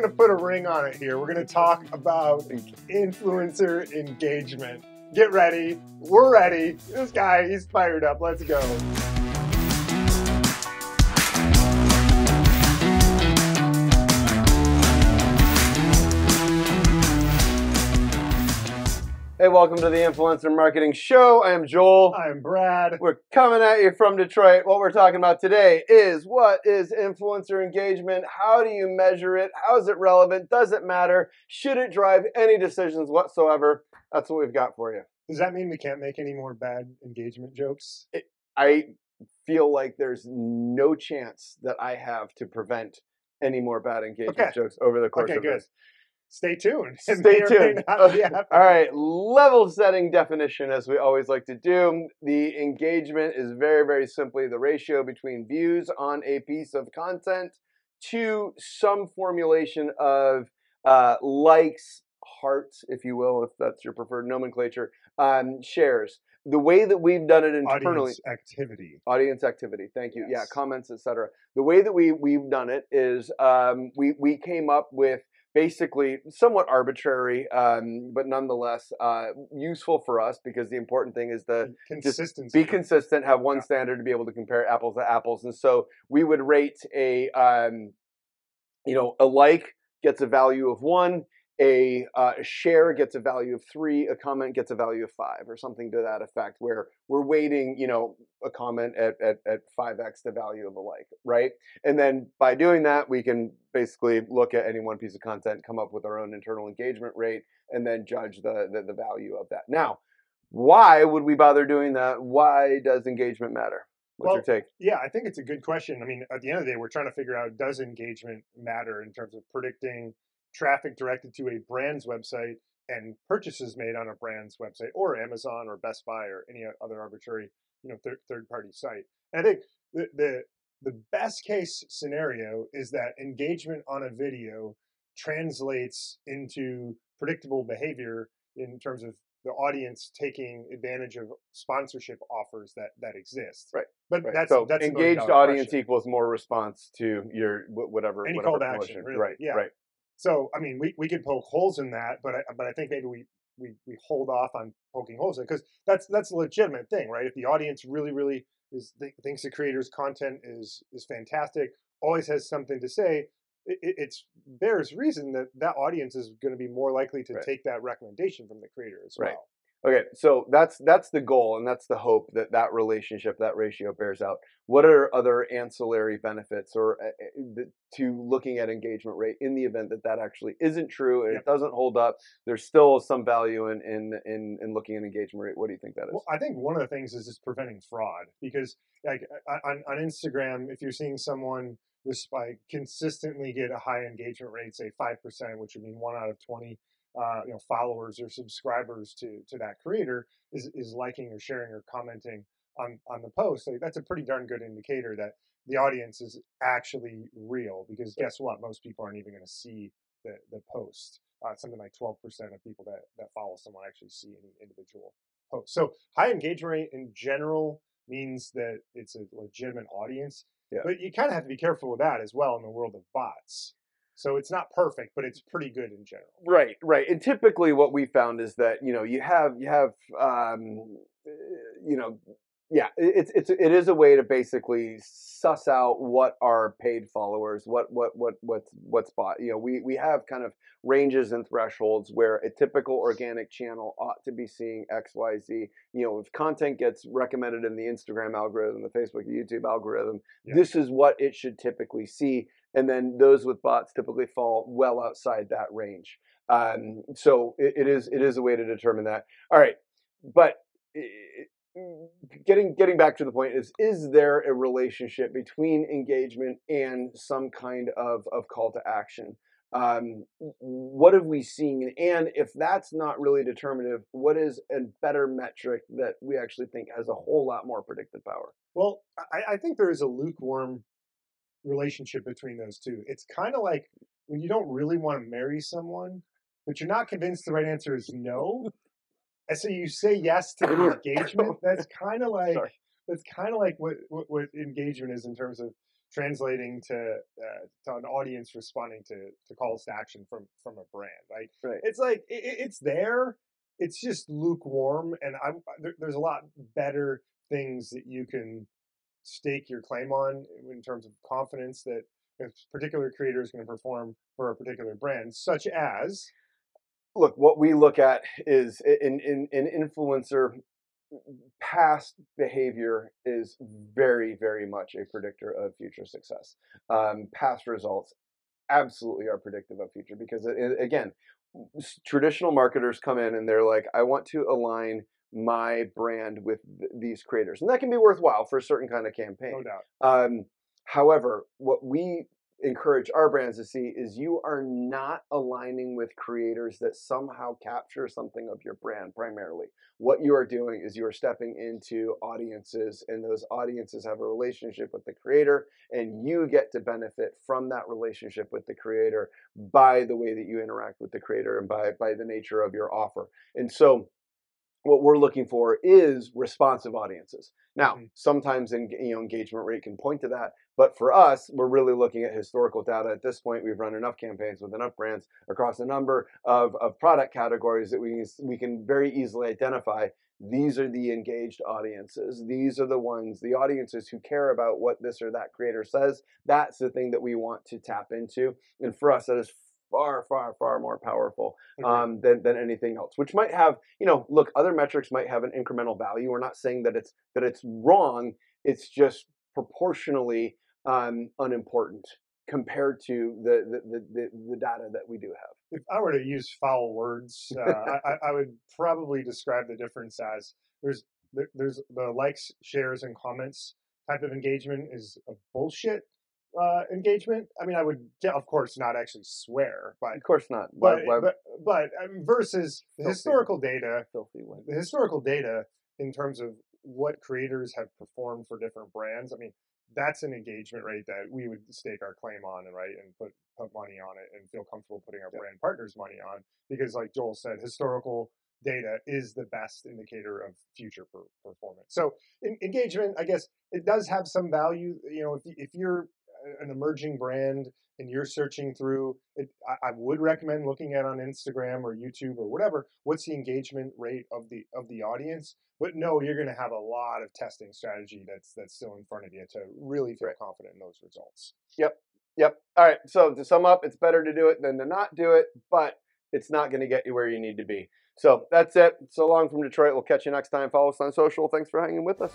going to put a ring on it here. We're going to talk about influencer engagement. Get ready. We're ready. This guy, he's fired up. Let's go. Hey, welcome to the Influencer Marketing Show. I am Joel. I'm Brad. We're coming at you from Detroit. What we're talking about today is what is influencer engagement? How do you measure it? How is it relevant? Does it matter? Should it drive any decisions whatsoever? That's what we've got for you. Does that mean we can't make any more bad engagement jokes? I feel like there's no chance that I have to prevent any more bad engagement Okay. jokes over the course Okay, of good. this. Stay tuned. Stay may or may tuned. not be happening. All right, level setting definition, as we always like to do. The engagement is very, very simply the ratio between views on a piece of content to some formulation of uh, likes, hearts, if you will, if that's your preferred nomenclature, um, shares. The way that we've done it internally, Audience activity. audience activity. Thank you. Yeah, comments, etc. The way that we we've done it is um, we we came up with basically somewhat arbitrary, um, but nonetheless uh, useful for us because the important thing is the Consistency. be consistent, have one Yeah. standard to be able to compare apples to apples, and so we would rate a um, you know a like gets a value of one. A uh, share gets a value of three, a comment gets a value of five, or something to that effect, where we're weighting, you know, a comment at, at, at 5x the value of a like, right? And then by doing that, we can basically look at any one piece of content, come up with our own internal engagement rate, and then judge the, the, the value of that. Now, why would we bother doing that? Why does engagement matter? What's your take? Yeah, I think it's a good question. I mean, at the end of the day, we're trying to figure out does engagement matter in terms of predicting traffic directed to a brand's website and purchases made on a brand's website or Amazon or Best Buy or any other arbitrary, you know, third third party site. And I think the the the best case scenario is that engagement on a video translates into predictable behavior in terms of the audience taking advantage of sponsorship offers that that exist. Right, But Right. that's so that's engaged audience question. equals more response to your whatever Any whatever call to action, really, Right, yeah. right. So I mean, we, we could poke holes in that, but I, but I think maybe we, we we hold off on poking holes in it because that's that's a legitimate thing, right? If the audience really really is th- thinks the creator's content is is fantastic, always has something to say, it, it it's bears reason that that audience is going to be more likely to Right. take that recommendation from the creator as Right. well. Okay, so that's that's the goal, and that's the hope that that relationship, that ratio, bears out. What are other ancillary benefits or uh, to looking at engagement rate in the event that that actually isn't true and Yep. it doesn't hold up? There's still some value in in in, in looking at engagement rate. What do you think that is? Well, I think one of the things is just preventing fraud because, like on, on Instagram, if you're seeing someone just like consistently get a high engagement rate, say five percent, which would mean one out of twenty, uh, you know, followers or subscribers to to that creator is is liking or sharing or commenting on on the post. Like, that's a pretty darn good indicator that the audience is actually real. Because guess what? Most people aren't even going to see the the post. Uh, something like twelve percent of people that that follow someone actually see any individual post. So high engagement rate in general means that it's a legitimate audience. Yeah. But you kind of have to be careful with that as well in the world of bots. So it's not perfect, but it's pretty good in general. Right, right. And typically, what we found is that you know you have you have um, uh, you know yeah it's it's it is a way to basically suss out what are paid followers, what what what what's what's bought. You know, we we have kind of ranges and thresholds where a typical organic channel ought to be seeing X Y Z. You know, if content gets recommended in the Instagram algorithm, the Facebook, the YouTube algorithm, Yeah. this is what it should typically see and then those with bots typically fall well outside that range. Um, so it, it is it is a way to determine that. All right, but getting getting back to the point is is there a relationship between engagement and some kind of of call to action? Um, what have we seen? And if that's not really determinative, what is a better metric that we actually think has a whole lot more predictive power? Well, I, I think there is a lukewarm relationship between those two. It's kind of like when you don't really want to marry someone, but you're not convinced the right answer is no. And so you say yes to the engagement. That's kind of like Sorry. that's kind of like what, what what engagement is in terms of translating to uh, to an audience responding to to calls to action from from a brand. Right? Right. It's like it, it's there. It's just lukewarm, and I there, there's a lot better things that you can stake your claim on in terms of confidence that a particular creator is going to perform for a particular brand, such as look what we look at is in in an influencer past behavior is very very much a predictor of future success. Um, past results absolutely are predictive of future because it, again traditional marketers come in and they're like i want to align my brand with th- these creators and that can be worthwhile for a certain kind of campaign no doubt um, however what we encourage our brands to see is you are not aligning with creators that somehow capture something of your brand primarily. What you are doing is you are stepping into audiences, and those audiences have a relationship with the creator, and you get to benefit from that relationship with the creator by the way that you interact with the creator and by, by the nature of your offer. And so, what we're looking for is responsive audiences. Now, mm-hmm. sometimes in, you know, engagement rate can point to that, but for us, we're really looking at historical data. At this point, we've run enough campaigns with enough brands across a number of, of product categories that we, we can very easily identify these are the engaged audiences. These are the ones, the audiences who care about what this or that creator says. That's the thing that we want to tap into. And for us, that is far, far, far more powerful um, than, than anything else. Which might have, you know, look, other metrics might have an incremental value. We're not saying that it's that it's wrong. It's just proportionally um, unimportant compared to the, the, the, the, data that we do have. If I were to use foul words, uh, I, I, would probably describe the difference as there's there's the likes, shares, and comments type of engagement is a bullshit uh, engagement. I mean, I would, of course, not actually swear, but of course not. But why, but, but um, versus historical data, the historical data in terms of what creators have performed for different brands. I mean, that's an engagement rate that we would stake our claim on and right and put put money on it and feel comfortable putting our brand partners money on because like Joel said historical data is the best indicator of future per- performance so in, engagement I guess it does have some value you know if, if you're an emerging brand and you're searching through it I, I, would recommend looking at on instagram or youtube or whatever what's the engagement rate of the of the audience? But no you're going to have a lot of testing strategy that's that's still in front of you to really feel right. confident in those results. Yep. Yep. All right. So to sum up it's better to do it than to not do it but it's not going to get you where you need to be. So that's it. So long from detroit. We'll catch you next time. Follow us on social. Thanks for hanging with us